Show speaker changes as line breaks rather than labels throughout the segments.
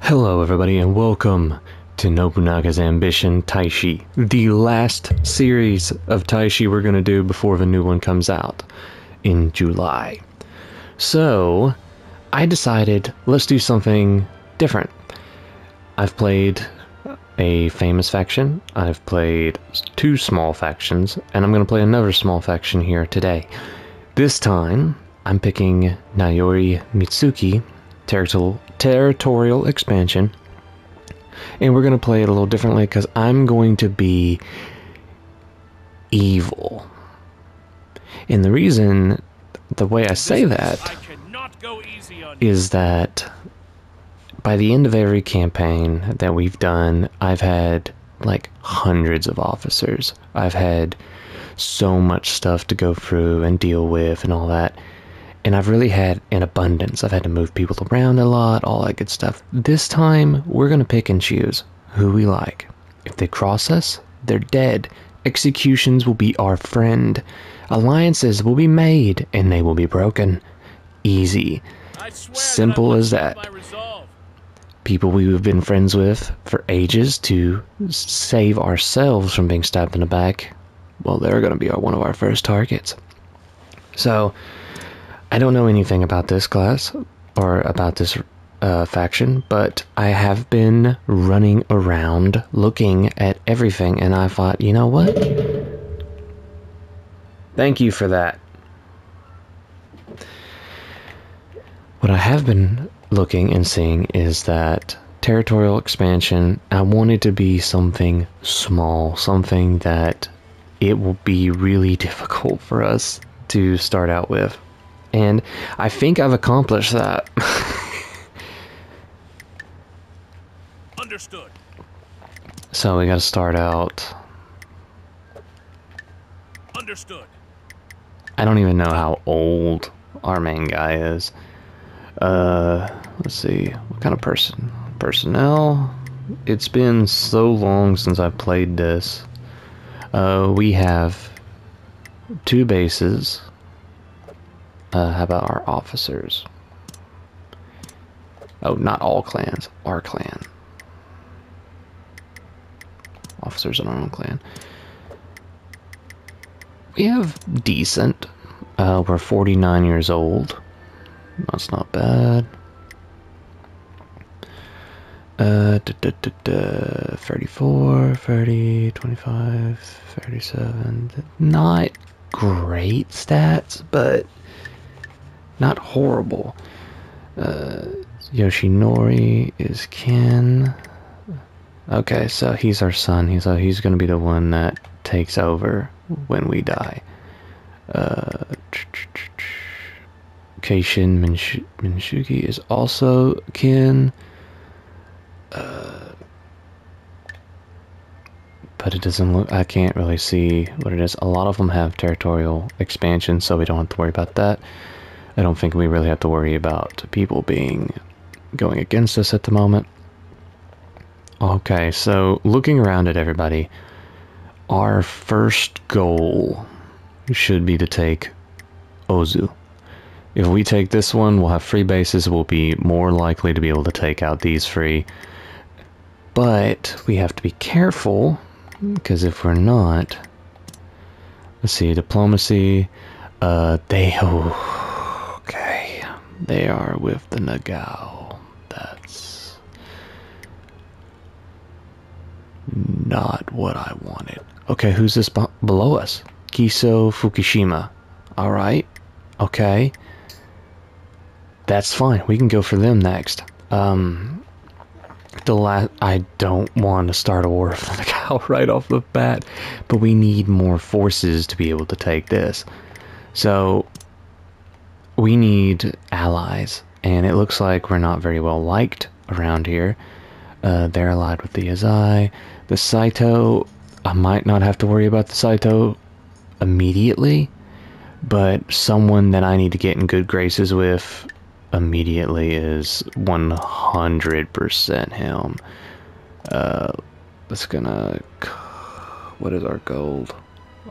Hello, everybody, and welcome to Nobunaga's Ambition Taishi, the last series of Taishi we're going to do before the new one comes out in July. So, I decided let's do something different. I've played a famous faction, I've played two small factions, and I'm going to play another small faction here today. This time, I'm picking Nayori Mitsuki, territorial, territorial expansion, and we're going to play it a little differently because I'm going to be evil. And the reason, the way I say that, is that by the end of every campaign that we've done, I've had like hundreds of officers. I've had so much stuff to go through and deal with and all that. And I've really had an abundance. I've had to move people around a lot, all that good stuff. This time, we're going to pick and choose who we like. If they cross us, they're dead. Executions will be our friend. Alliances will be made and they will be broken. Easy. Simple as that. People we've been friends with for ages to save ourselves from being stabbed in the back. Well, they're going to be our, one of our first targets. So, I don't know anything about this class or about this uh, faction, but I have been running around looking at everything, and I thought, you know what? Thank you for that. What I have been looking and seeing is that territorial expansion, I wanted to be something small, something that it will be really difficult for us to start out with. And I think I've accomplished that.
Understood.
So we gotta start out.
Understood.
I don't even know how old our main guy is. Uh, let's see. What kind of person? Personnel? It's been so long since I've played this. Uh, we have two bases. Uh, how about our officers? Oh, not all clans. Our clan. Officers in our own clan. We have decent. Uh, we're 49 years old. That's not bad. Uh, da, da, da, da, 34, 30, 25, 37. Not great stats, but not horrible. Uh, Yoshinori is Ken. Okay, so he's our son. He's uh, he's gonna be the one that takes over when we die. Uh, Keishin Minshu Minshuki is also Ken. Uh, but it doesn't look. I can't really see what it is. A lot of them have territorial expansion, so we don't have to worry about that. I don't think we really have to worry about people being going against us at the moment. Okay, so looking around at everybody, our first goal should be to take Ozu. If we take this one, we'll have free bases, we'll be more likely to be able to take out these free. But we have to be careful, because if we're not... Let's see, diplomacy, uh, they... Oh, they are with the Nagao. That's... Not what I wanted. Okay, who's this below us? Kiso Fukushima. Alright. Okay. That's fine. We can go for them next. Um, the last, I don't want to start a war with the cow right off the bat, but we need more forces to be able to take this. So, we need allies, and it looks like we're not very well liked around here. Uh, they're allied with the Azai. The Saito, I might not have to worry about the Saito immediately, but someone that I need to get in good graces with immediately is 100% him. Uh, it's gonna. What is our gold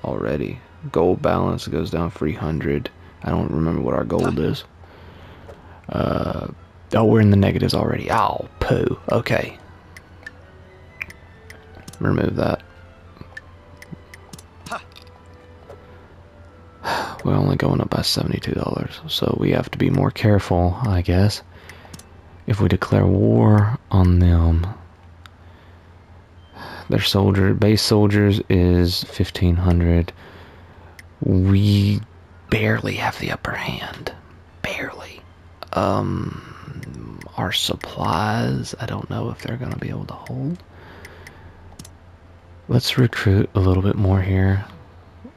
already? Gold balance goes down 300. I don't remember what our gold is. Uh, Oh, we're in the negatives already. Oh, poo. Okay. Remove that. We're only going up by $72, so we have to be more careful, I guess. If we declare war on them, their soldier base soldiers is 1500. We barely have the upper hand. Barely. Um, our supplies, I don't know if they're going to be able to hold. Let's recruit a little bit more here.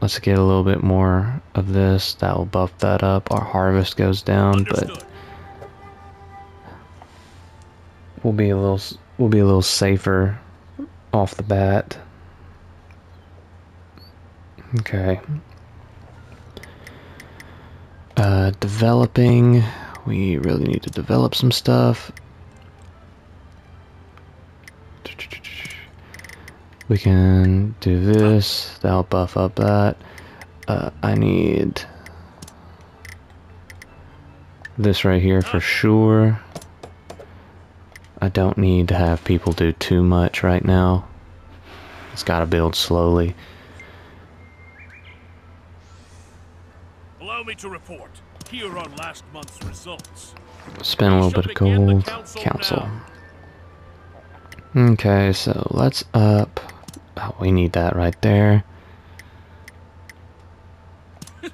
Let's get a little bit more of this. That will buff that up. Our harvest goes down, Understood. but we'll be a little we'll be a little safer off the bat. Okay. Uh, developing. We really need to develop some stuff. We can do this. That'll buff up that. Uh, I need this right here for sure. I don't need to have people do too much right now. It's got to build slowly.
Allow me to report. Here on last month's results.
Spend a little bit of gold. Council. council. Okay, so let's up. Oh, we need that right there.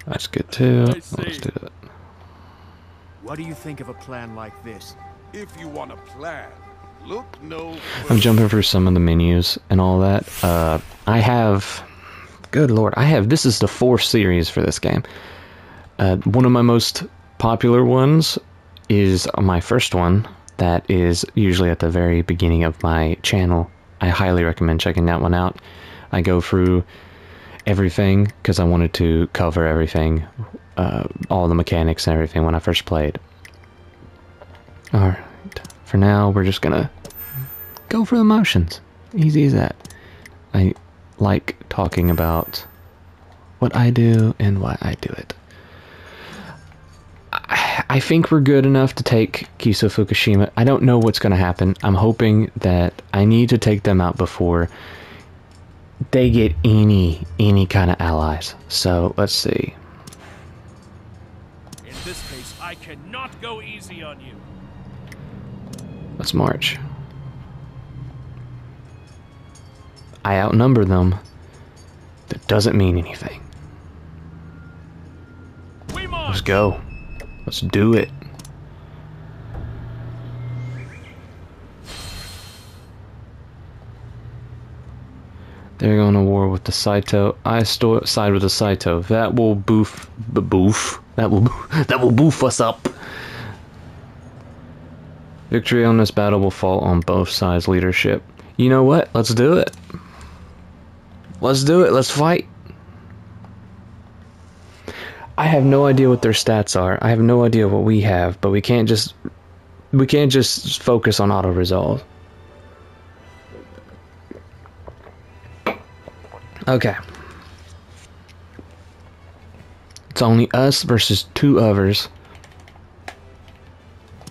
That's good too. Let's do it.
What do you think of a plan like this?
If you want a plan, look no
I'm jumping through some of the menus and all that. Uh, I have... Good lord, I have... This is the fourth series for this game. Uh, one of my most popular ones is my first one. That is usually at the very beginning of my channel. I highly recommend checking that one out. I go through everything because I wanted to cover everything, uh, all the mechanics and everything when I first played. Alright, for now we're just gonna go for the motions. Easy as that. I like talking about what I do and why I do it. I think we're good enough to take Kiso Fukushima. I don't know what's going to happen. I'm hoping that I need to take them out before they get any any kind of allies. So let's see.
In this case, I cannot go easy on you.
Let's march. I outnumber them. That doesn't mean anything. Let's go. Let's do it. They're going to war with the Saito. I store side with the Saito. That will boof, boof. That will that will boof us up. Victory on this battle will fall on both sides' leadership. You know what? Let's do it. Let's do it. Let's fight. I have no idea what their stats are. I have no idea what we have, but we can't just we can't just focus on auto resolve. Okay. It's only us versus two others.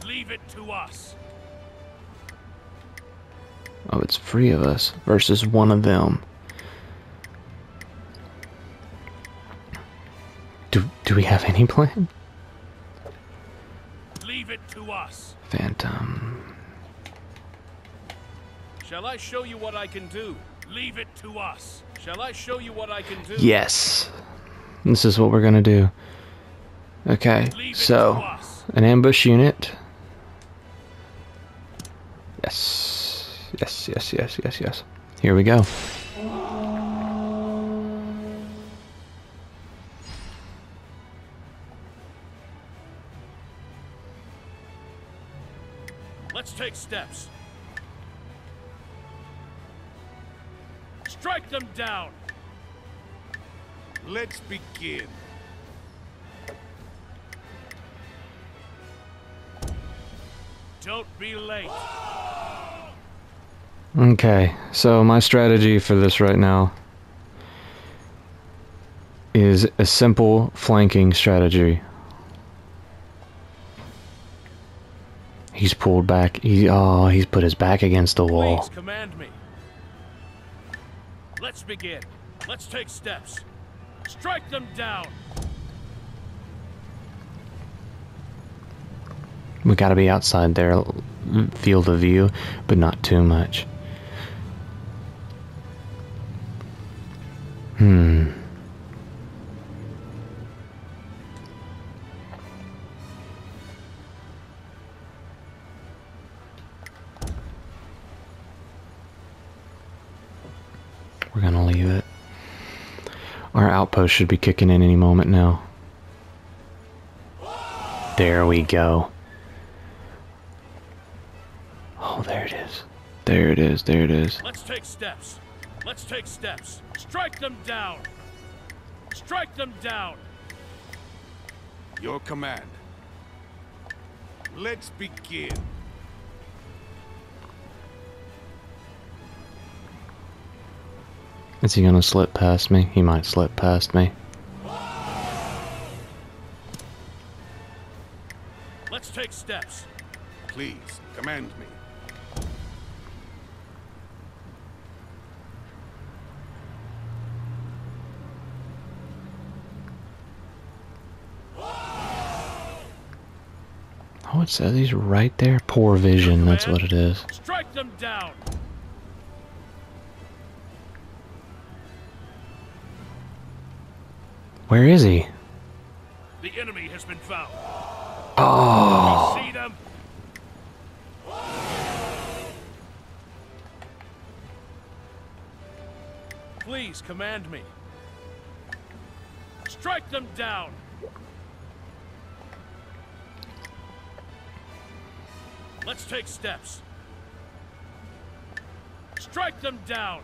Leave it to us.
Oh, it's three of us versus one of them. Do do we have any plan?
Leave it to us.
Phantom.
Shall I show you what I can do? Leave it to us. Shall I show you what I can do?
Yes. This is what we're gonna do. Okay, so an ambush unit. Yes. Yes, yes, yes, yes, yes. Here we go.
Let's steps. Strike them down. Let's begin. Don't be late.
Okay, so my strategy for this right now is a simple flanking strategy. He's pulled back. He oh, he's put his back against the wall.
Please command me. Let's begin. Let's take steps. Strike them down.
We got to be outside their field of view, but not too much. Hmm. Outpost should be kicking in any moment now. There we go. Oh, there it is. There it is. There it is.
Let's take steps. Let's take steps. Strike them down. Strike them down.
Your command. Let's begin.
Is he gonna slip past me? He might slip past me.
Let's take steps.
Please, command me.
Oh, it says he's right there. Poor vision, that's what it is.
Strike them down.
Where is he?
The enemy has been found.
Oh,
See them? Please command me. Strike them down. Let's take steps. Strike them down.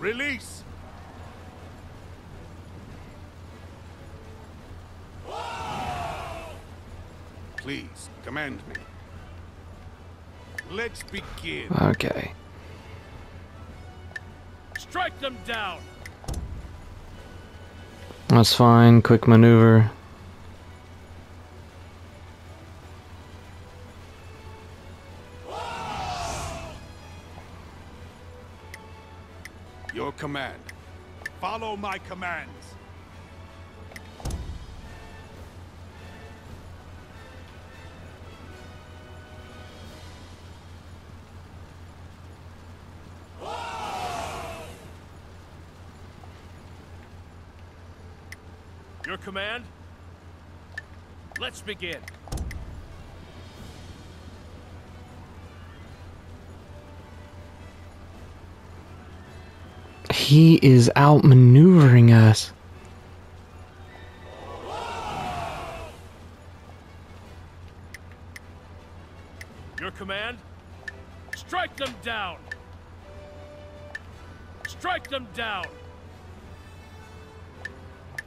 Release! Please, command me. Let's begin.
okay.
Strike them down.
That's fine. Quick maneuver.
Follow my commands.
Your command? Let's begin.
He is outmaneuvering us.
Your command? Strike them down. Strike them down.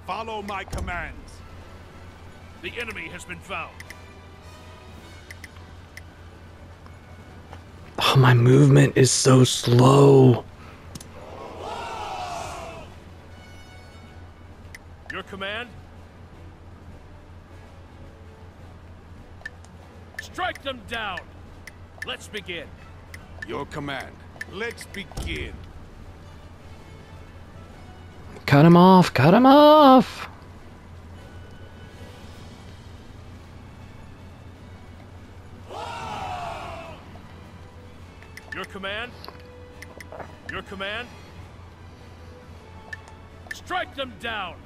Follow my commands.
The enemy has been found.
Oh, my movement is so slow.
Command? Strike them down. Let's begin.
Your command. Let's begin.
Cut him off. Cut him off.
Your command? Your command? Strike them down.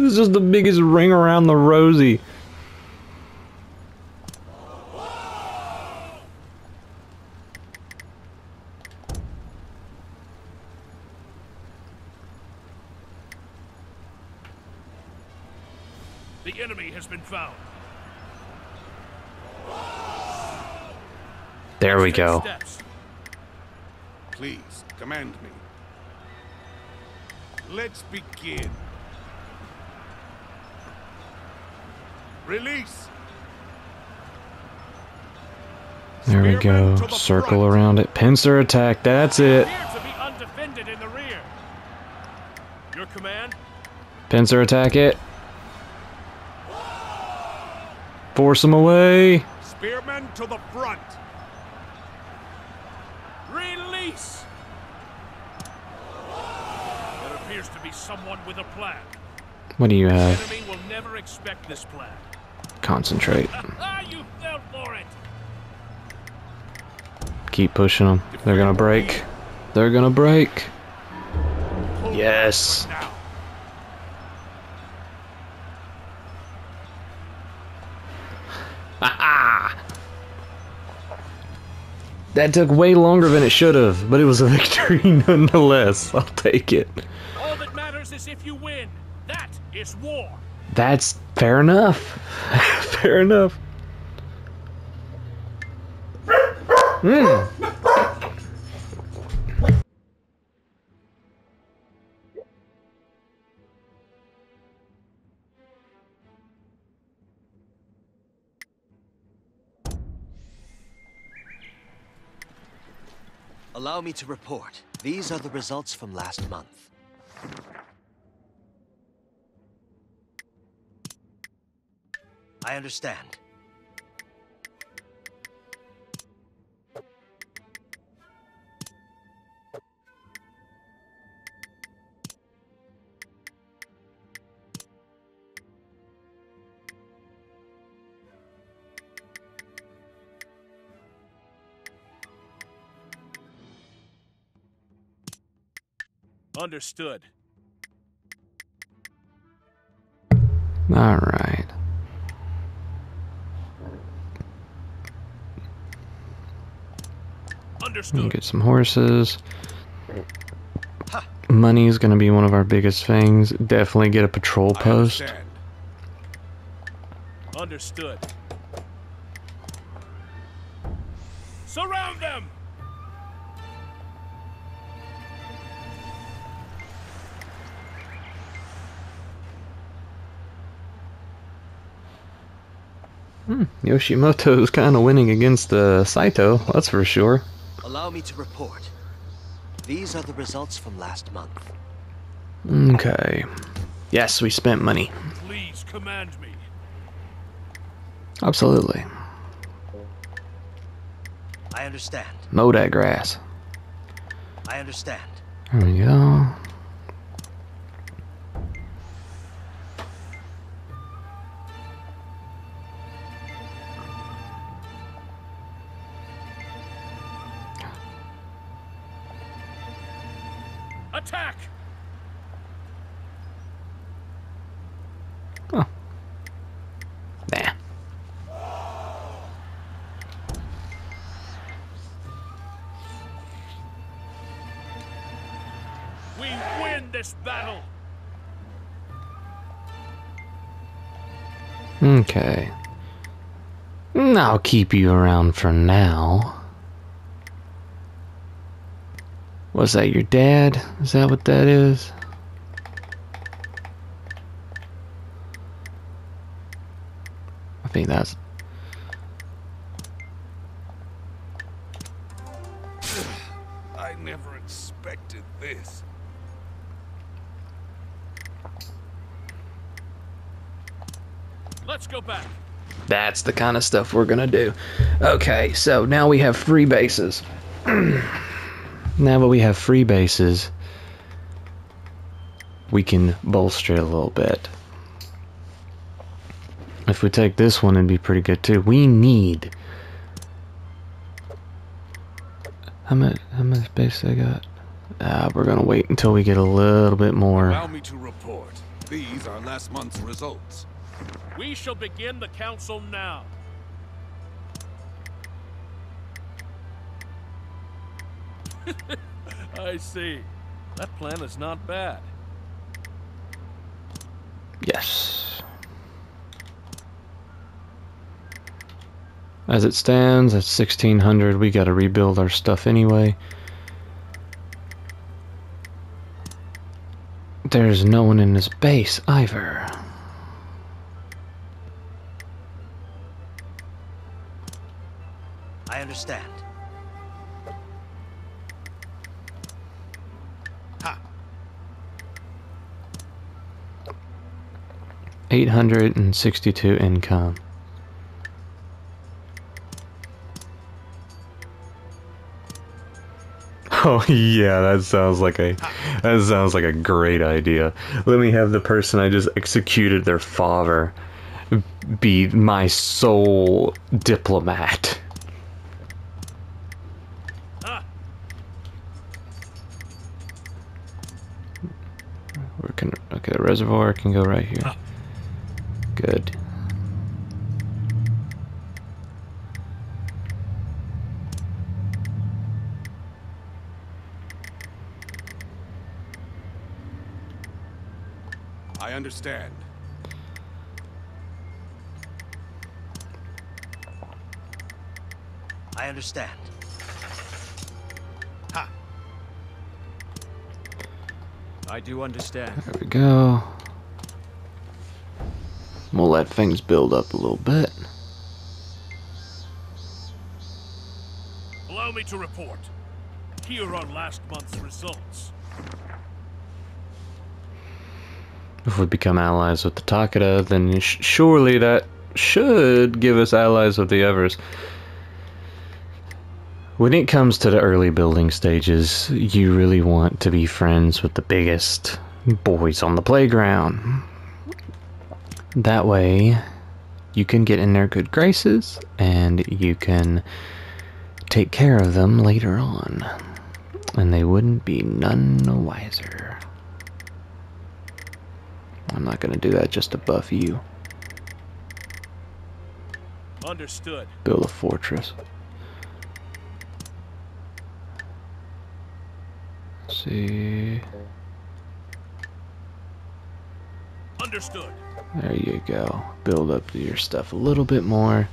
This is the biggest ring around the rosy.
The enemy has been found.
There we go.
Please, command me. Let's begin. Release!
There we go. Circle around it. Pincer attack. That's it.
Appear to be undefended Your command?
Pincer attack it. Force him away.
Spearmen to the front!
Release! There appears to be someone with a plan.
What do you
The
have?
Enemy will never expect this plan.
Concentrate.
Ah, you fell for it!
Keep pushing them. They're gonna break. They're gonna break. Yes. That took way longer than it should have, but it was a victory nonetheless. I'll take it.
All that matters is if you win. That is war.
That's fair enough. fair enough. Hmm.
Allow me to report. These are the results from last month. I understand.
Understood.
All right.
Understood.
Get some horses. Money's gonna be one of our biggest things. Definitely get a patrol post.
Understood. Surround them! Hmm.
Yoshimoto's kind of winning against uh, Saito, that's for sure.
Allow me to report. These are the results from last month.
Okay. Yes, we spent money.
Please command me.
Absolutely.
I understand.
Mow that grass.
I understand.
There we go.
This battle!
Okay. I'll keep you around for now. Was that your dad? Is that what that is? I think that's.
Back.
That's the kind of stuff we're gonna do. Okay, so now we have free bases. now that we have free bases, we can bolster it a little bit. If we take this one, it'd be pretty good too. We need. How much? How much base I got? Uh, we're gonna wait until we get a little bit more.
Allow me to report. These are last month's results.
We shall begin the council now. I see. That plan is not bad.
Yes. As it stands, at 1600, we gotta rebuild our stuff anyway. There's no one in this base either. 862 income. Oh yeah, that sounds like a that sounds like a great idea. Let me have the person I just executed their father be my sole diplomat. We can okay, the reservoir can go right here. Ah. Good.
I understand.
I understand.
Ha! I do understand.
There we go. We'll let things build up a little bit.
Allow me to report. Here are last month's results.
If we become allies with the Takeda, then sh surely that should give us allies with the Evers. When it comes to the early building stages, you really want to be friends with the biggest boys on the playground. That way, you can get in their good graces and you can take care of them later on. And they wouldn't be none the wiser. I'm not gonna do that just to buff you.
Understood.
Build a fortress. Let's see.
Understood.
There you go. Build up your stuff a little bit more.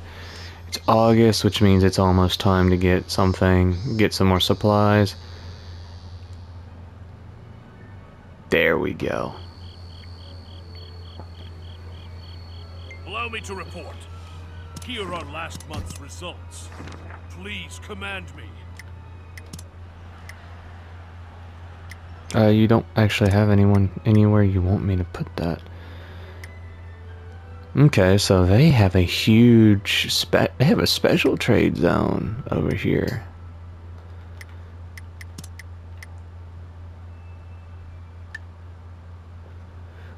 It's August, which means it's almost time to get something, get some more supplies. There we go.
Allow me to report. Here are last month's results. Please command me.
Uh, you don't actually have anyone anywhere you want me to put that. Okay, so they have a huge spe- they have a special trade zone over here.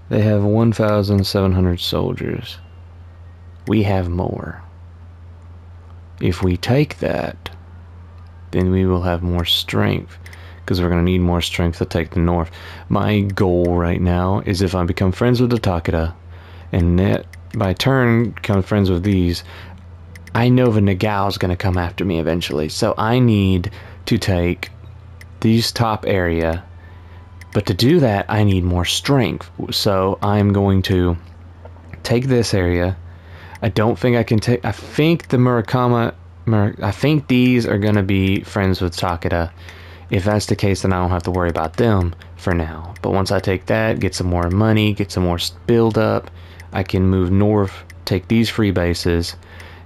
They have 1,700 soldiers. We have more. If we take that, then we will have more strength because we're going to need more strength to take the north. My goal right now is if I become friends with the Takeda and net by turn become friends with these, I know the Nagao is going to come after me eventually. So I need to take these top area, but to do that I need more strength. So I'm going to take this area. I don't think I can take. I think the Murakama. Mur, I think these are going to be friends with Takeda. If that's the case, then I don't have to worry about them for now. But once I take that, get some more money, get some more build up, I can move north, take these free bases,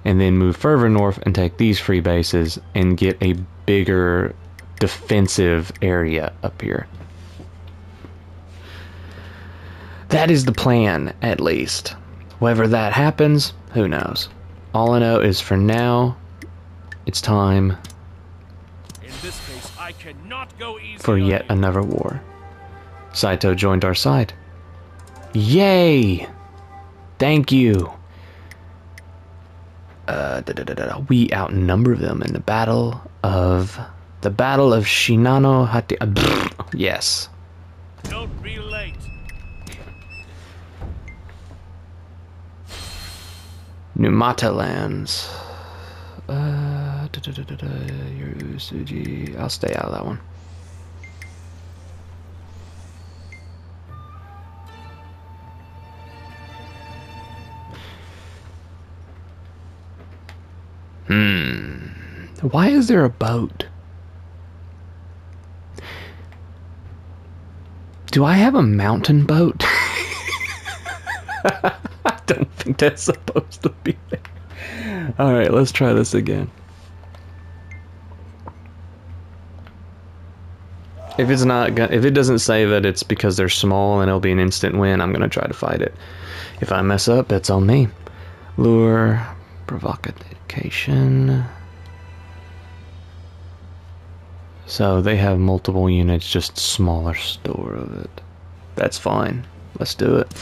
and then move further north and take these free bases and get a bigger defensive area up here. That is the plan, at least. Whether that happens, who knows. All I know is for now, it's time
In this case, I cannot go easy
for yet another war. Saito joined our side. Yay! Thank you. Uh, da, da, da. We outnumber them in the battle of the battle of Shinano Hati. Uh, yes.
Don't be late.
Numata lands. Uh. I'll stay out of that one. Hmm. Why is there a boat? Do I have a mountain boat? I don't think that's supposed to be there. Alright, let's try this again. If it's not, if it doesn't say that it's because they're small and it'll be an instant win, I'm gonna try to fight it. If I mess up, it's on me. Lure, provocation. So they have multiple units, just smaller store of it. That's fine. Let's do it.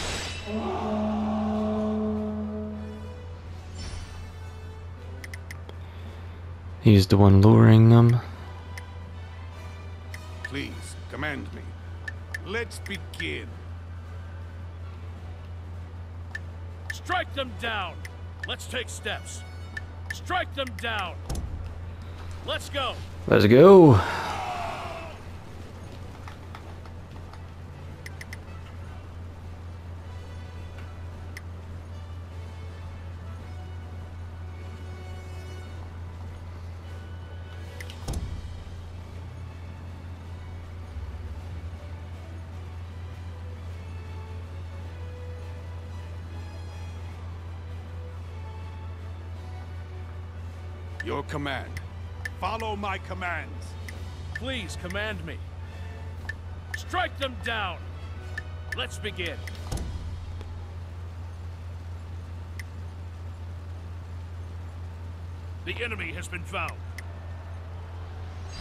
He's the one luring them.
Please, command me. Let's begin. Strike them down! Let's take steps. Strike them down! Let's go!
Let's go.
Command. Follow my commands. Please command me. Strike them down! Let's begin. The enemy has been found.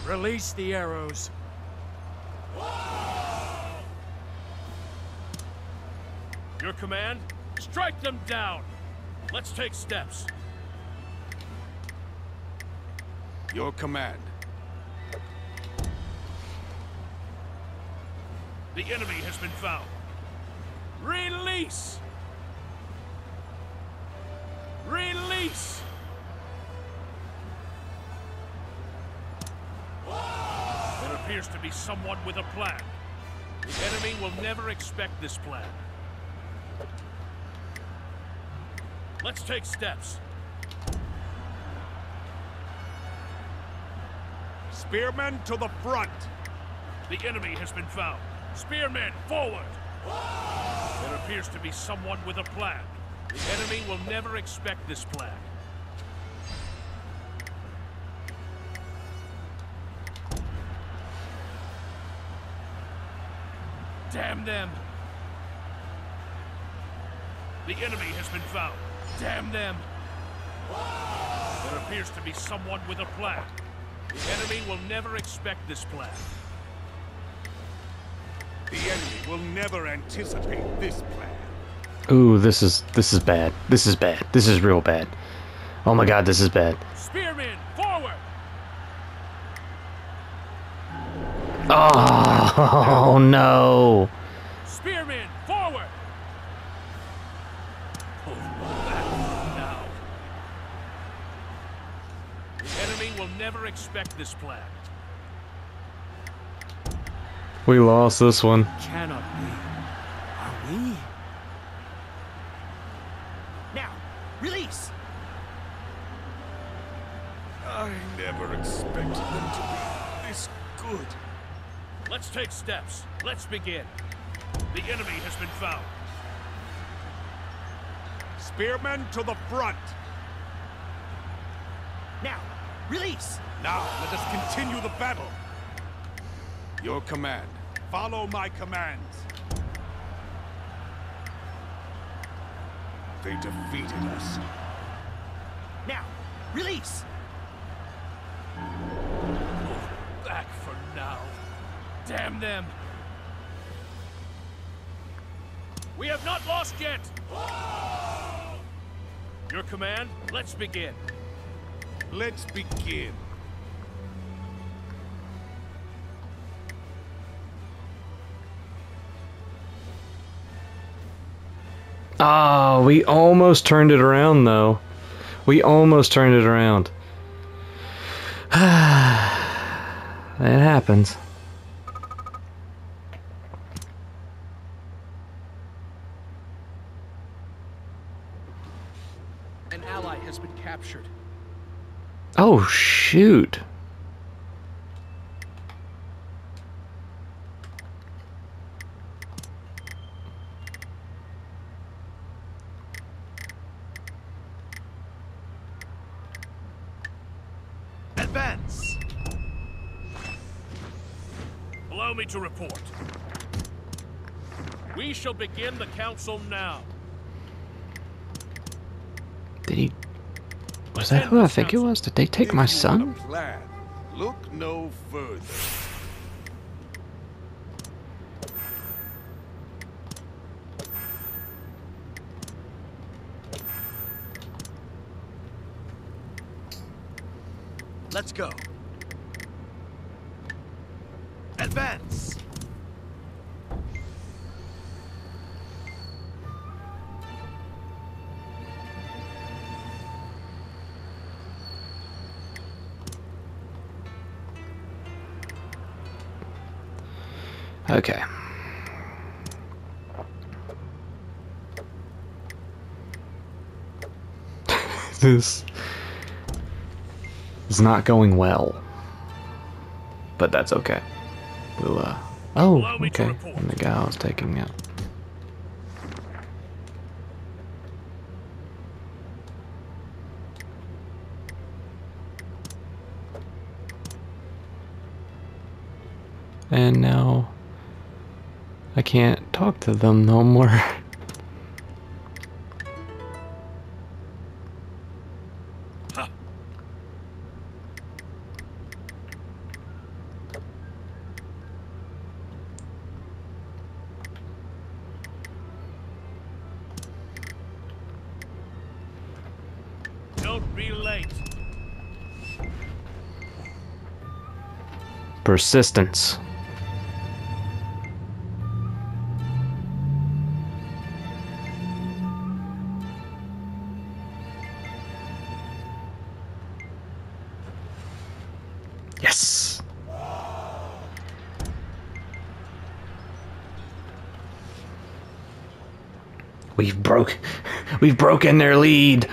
Release the arrows.
Your command? Strike them down! Let's take steps. Your command. The enemy has been found. Release! Release! There appears to be someone with a plan. The enemy will never expect this plan. Let's take steps. Spearmen to the front! The enemy has been found. Spearmen, forward! There appears to be someone with a plan. The enemy will never expect this plan. Damn them! The enemy has been found. Damn them! There appears to be someone with a plan. The enemy will never expect this plan. The enemy will never anticipate this plan.
Ooh, this is this is bad. This is bad. This is real bad. Oh my god, this is bad.
Spearmen, forward!
Oh no.
Spearmen, forward! Pull back now. The enemy will never expect this plan.
We lost this one.
Cannot be. Are we? Now, release!
I never expected them to be this good. Let's take steps. Let's begin. The enemy has been found. Spearmen to the front.
Now, release!
Now, let us continue the battle. Your command. Follow my commands. They defeated us.
Now, release!
Back for now. Damn them. We have not lost yet. Your command, let's begin. Let's begin.
Ah, we almost turned it around though. We almost turned it around. it happens.
An ally has been captured.
Oh shoot.
Below Allow me to report. We shall begin the council now.
Did he... Was that who I think it was? Did they take my son?
plan, look no further.
Let's go.
Okay. this is not going well. But that's okay. We'll, uh... Oh,
Allow me to
okay. And the guy I was taking out. And now I can't talk to them no more.
Don't be late.
Persistence. We've broken their lead.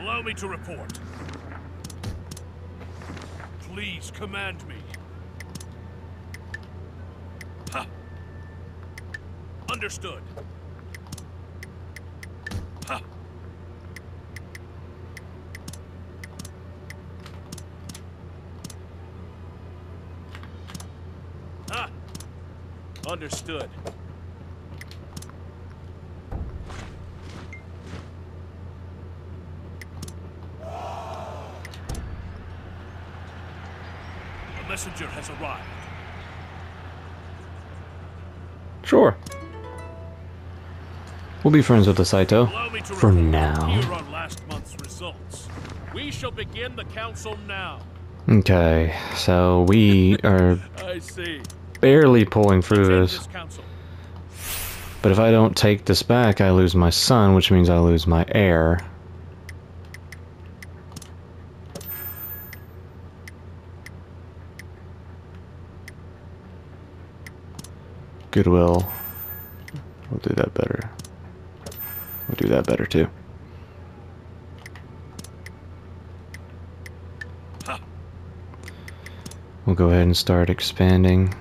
Allow me to report. Please command me. Ha! Understood. Ha! Ha! Understood. A messenger has arrived.
Sure. We'll be friends with the Saito.
Allow me to
For now.
On last month's results. We shall begin the council now.
Okay, so we are
I see.
barely pulling through this.
this.
But if I don't take this back, I lose my son, which means I lose my heir. Goodwill. We'll do that better. We'll do that better too. We'll go ahead and start expanding.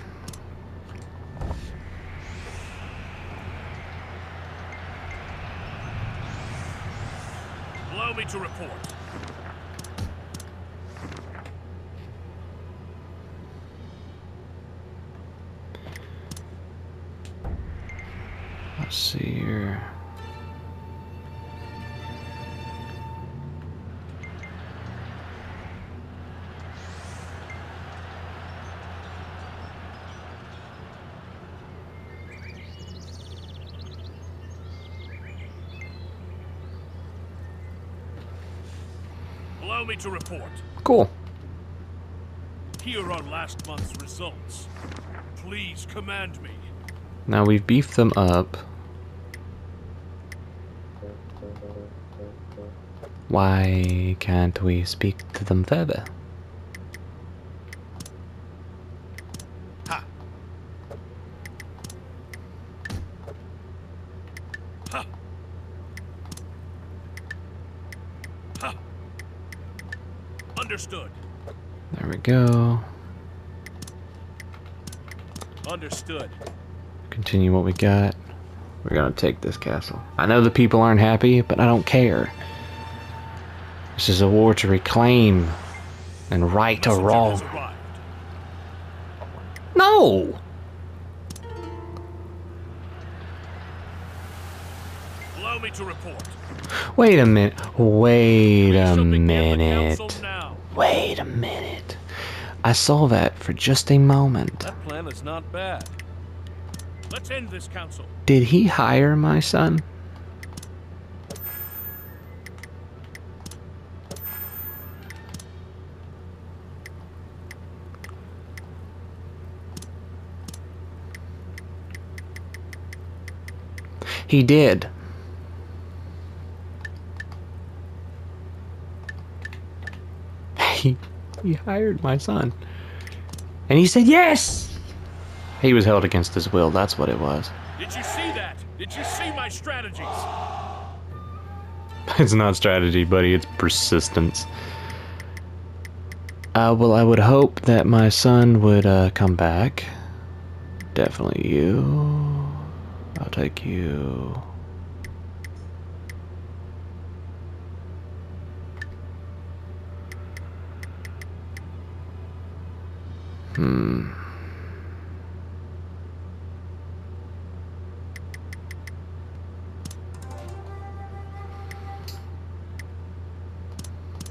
Report.
Cool.
Here on last month's results. Please command me.
Now we've beefed them up. Why can't we speak to them further?
Ha! Ha! Ha! Understood.
There we go.
Understood.
Continue what we got. We're gonna take this castle. I know the people aren't happy, but I don't care. This is a war to reclaim and right a wrong. No!
Allow me to report.
Wait a minute. Wait a
shall begin the
minute. Wait a minute. I saw that for just a moment.
That plan is not bad. Let's end this council.
Did he hire my son? He did. He, he hired my son. And he said yes! He was held against his will, that's what it was.
Did you see that? Did you see my strategies?
It's not strategy, buddy. It's persistence. Uh, well, I would hope that my son would uh, come back. Definitely you. I'll take you. Hmm.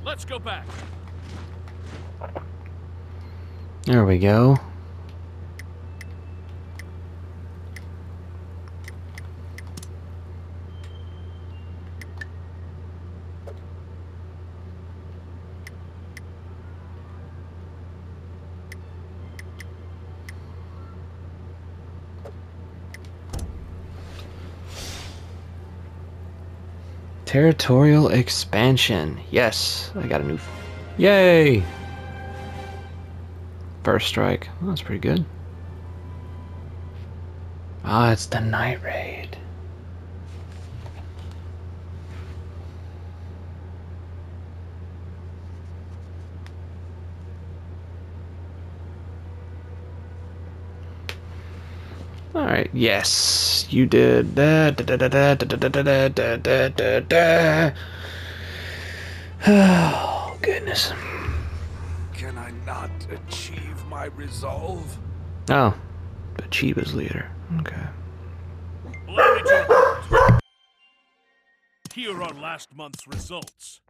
Let's go back.
There we go. Territorial expansion. Yes, I got a new. Yay! First strike. Oh, that's pretty good. Ah, it's the night raid. All right. Yes, you did. Da, da, da, da, da, da, da, da, da, da, da, da. Oh goodness.
Can I not achieve my resolve?
Oh, Bachiba's leader. Okay.
Allow me to report. Here are last month's results.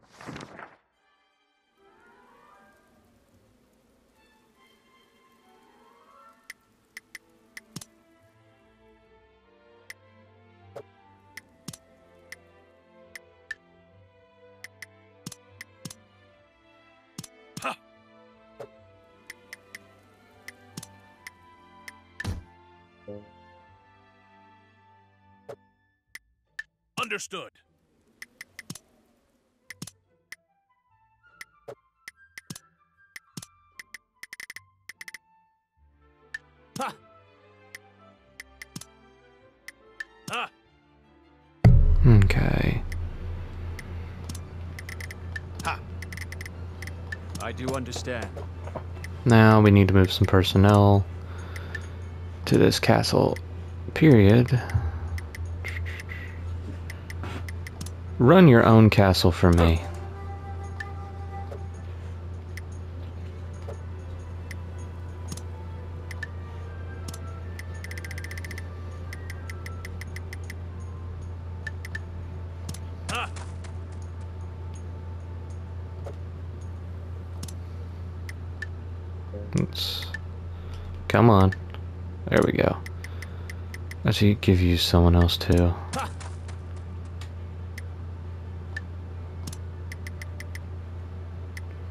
Understood. Ha! Ha!
Okay.
I do understand.
Now we need to move some personnel to this castle. Period. Run your own castle for me. Let's, come on. There we go. Let's give you someone else too.
Ha!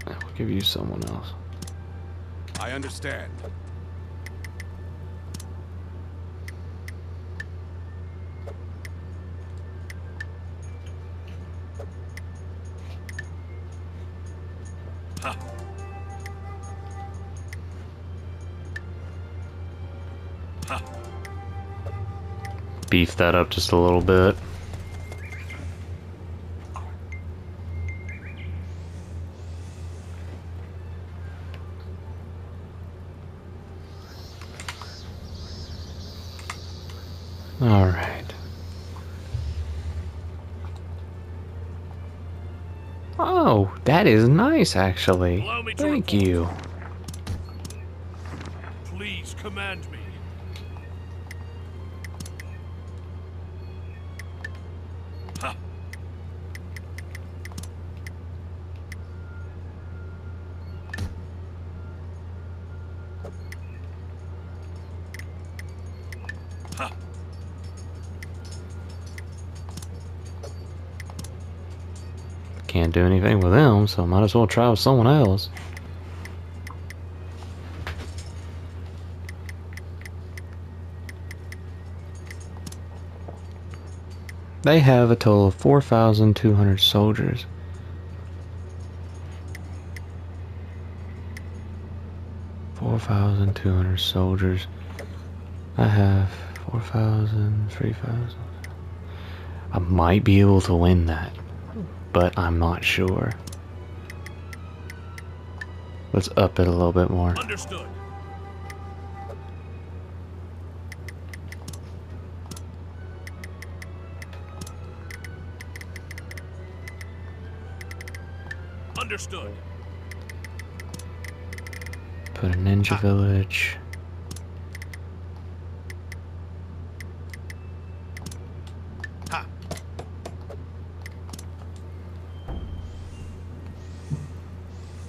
We'll give you someone else.
I understand.
Beef that up just a little bit. All right. Oh, that is nice, actually.
Allow me to
Thank you.
Please command me. Ha! Ha!
Can't do anything with them, so might as well try with someone else. They have a total of 4,200 soldiers. Four thousand two hundred soldiers. I have four thousand, three thousand. I might be able to win that, but I'm not sure. Let's up it a little bit more.
Understood. Understood.
Put a ninja ah.
village.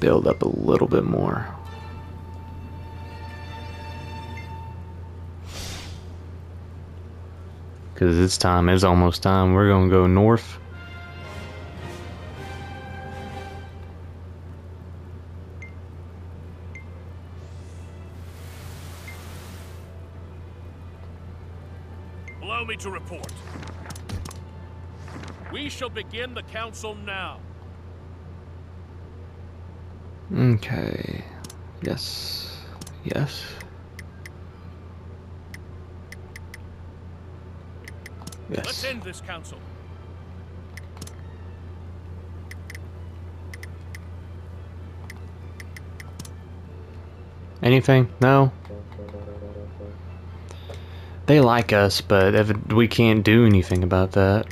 Build up a little bit more. Because it's time, it's almost time. We're going to go north.
Allow me to report. We shall begin the council now.
Okay. Yes. Yes. Yes.
Let's end this council.
Anything? No? They like us, but if we can't do anything about that.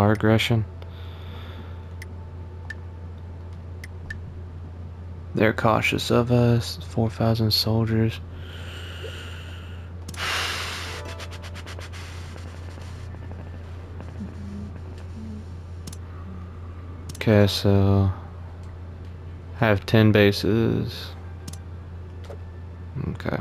Our aggression? They're cautious of us. 4,000 soldiers. Okay, so have 10 bases. Okay.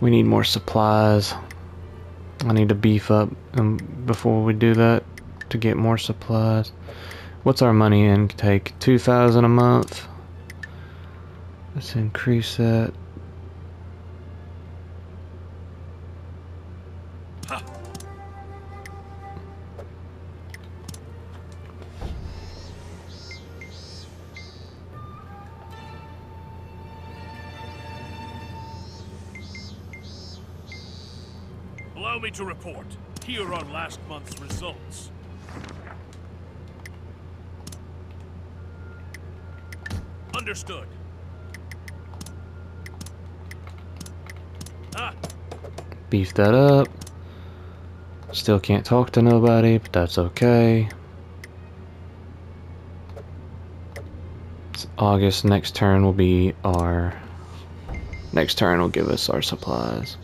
We need more supplies. I need to beef up um, before we do that to get more supplies. What's our money intake? 2000 a month. Let's increase that.
To report. Here are last month's results. Understood. Ah,
Beef that up. Still can't talk to nobody, but that's okay. It's August. Next turn will be our. Next turn will give us our supplies.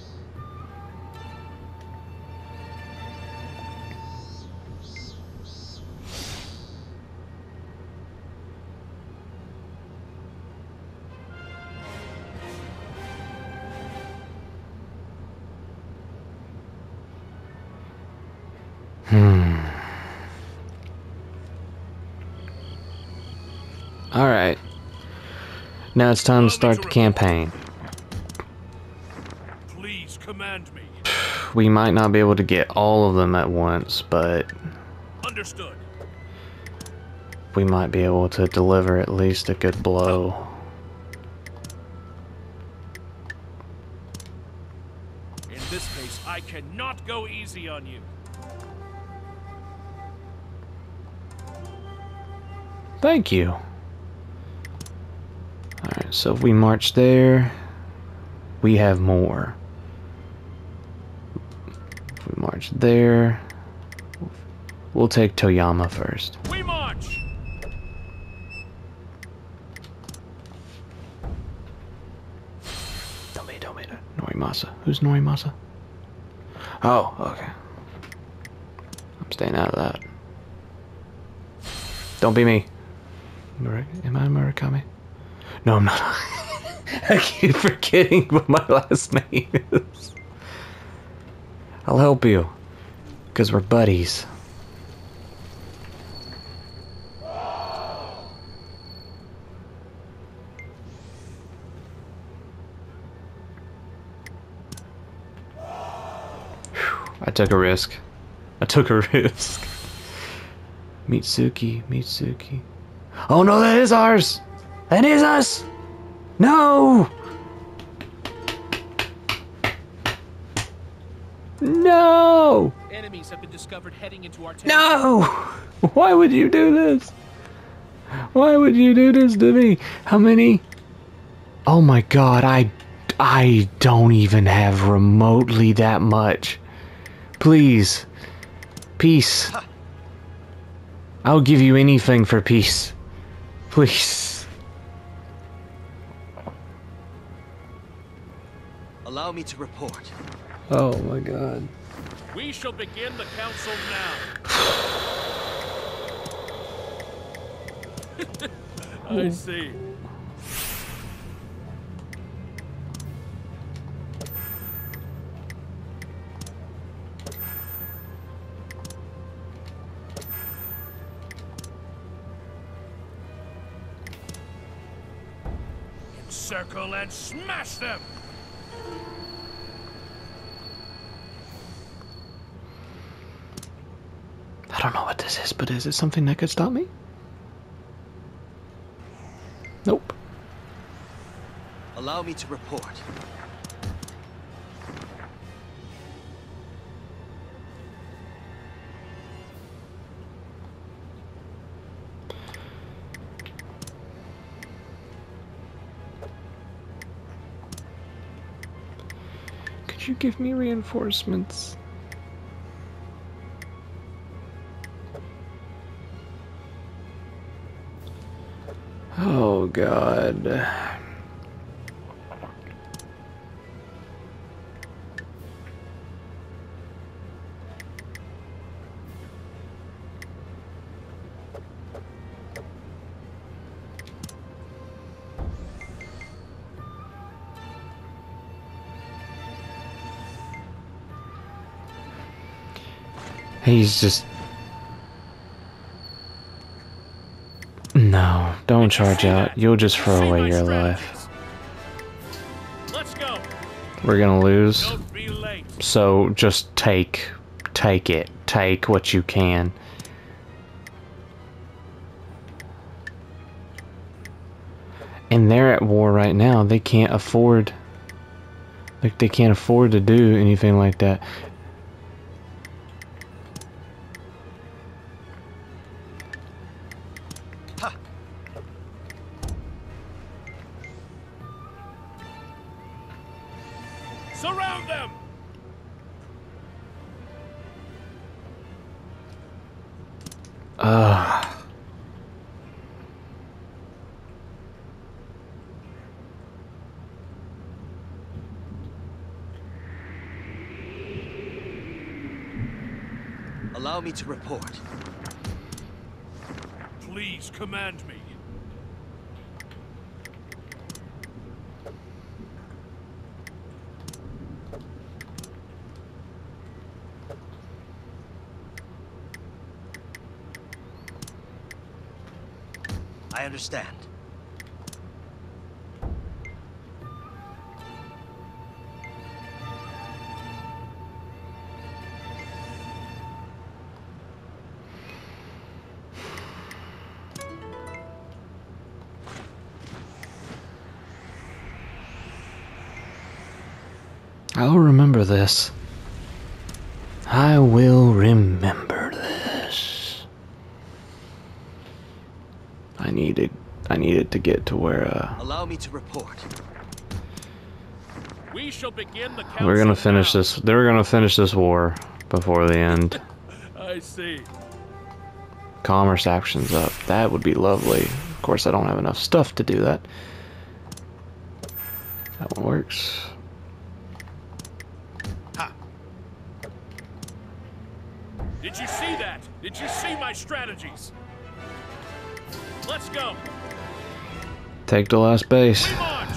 it's time to start the campaign.
Please command me.
We might not be able to get all of them at once, but
Understood.
We might be able to deliver at least a good blow.
In this case, I cannot go easy on you.
Thank you. So if we march there, we have more. If we march there, we'll take Toyama first.
We march!
Don't be. Norimasa. Who's Norimasa? Oh, okay. I'm staying out of that. Don't be me. Am I Murakami? No, I'm not. I keep forgetting what my last name is. I'll help you. Because we're buddies. I took a risk. I took a risk. Mitsuki, Mitsuki. Oh no, that is ours! That is us! No! No!
Enemies have been discovered heading into our
No! Why would you do this? Why would you do this to me? How many? Oh my god, I I don't even have remotely that much. Please. Peace. I'll give you anything for peace. Please.
Allow me to report.
Oh my god.
We shall begin the council now. I hmm. see. Encircle and smash them!
This is, but is it something that could stop me? Nope.
Allow me to report.
Could you give me reinforcements? God. He's just. No, don't charge out. You'll just throw away your life.
Let's go.
We're gonna lose.
Don't be late.
So just take. Take it. Take what you can. And they're at war right now. They can't afford. Like, they can't afford to do anything like that.
To report.
I'll remember this. I will remember this. I needed I needed to get to where uh
Allow me to report.
We shall begin the
we're gonna finish
now.
this they're gonna finish this war before the end.
I see.
Commerce actions up. That would be lovely. Of course I don't have enough stuff to do that. That one works.
Did you see that? Did you see my strategies? Let's go.
Take the last base.
We.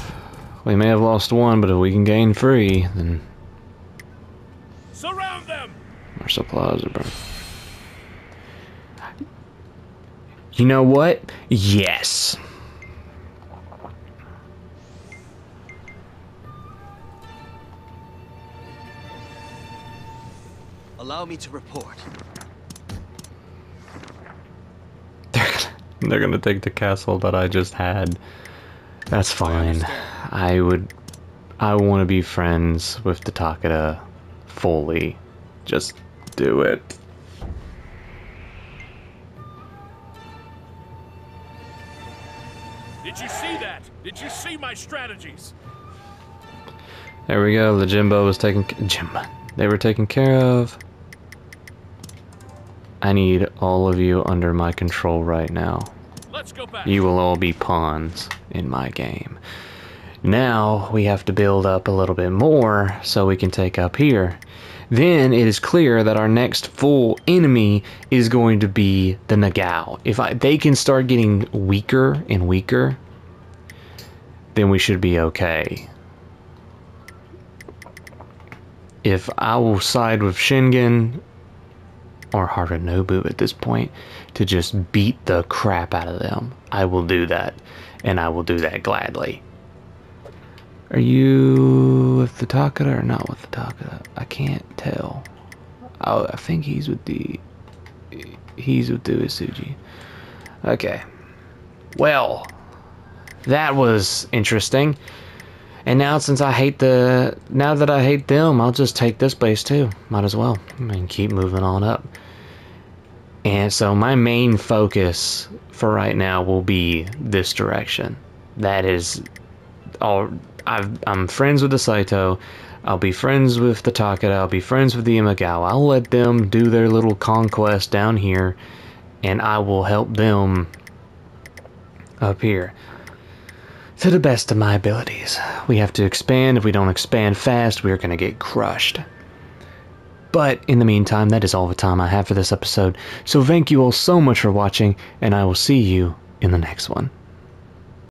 We may have lost one, but if we can gain three, then
Surround them.
our supplies are burned. You know what? Yes.
Allow me to report.
They're gonna, they're gonna take the castle that I just had. That's fine. I would. I want to be friends with the Takeda fully. Just do it.
Did you see that? Did you see my strategies?
There we go. The Jimbo was taken. Jimbo. They were taken care of. I need all of you under my control right now.
Let's go back.
You will all be pawns in my game. Now we have to build up a little bit more so we can take up here. Then it is clear that our next full enemy is going to be the Nagao. If I, they can start getting weaker and weaker, then we should be okay. If I will side with Shingen or Harunobu at this point to just beat the crap out of them. I will do that, and I will do that gladly. Are you with the Takeda or not with the Takeda? I can't tell. Oh, I think he's with the. He's with the Uesugi. Okay. Well, that was interesting. And now, since I hate the, now that I hate them, I'll just take this base too. Might as well. I mean, keep moving on up. And so my main focus for right now will be this direction. That is all. I've, I'm friends with the Saito. I'll be friends with the Takeda. I'll be friends with the Imagawa. I'll let them do their little conquest down here, and I will help them up here to the best of my abilities. We have to expand. If we don't expand fast, we are going to get crushed. But in the meantime, that is all the time I have for this episode. So thank you all so much for watching, and I will see you in the next one.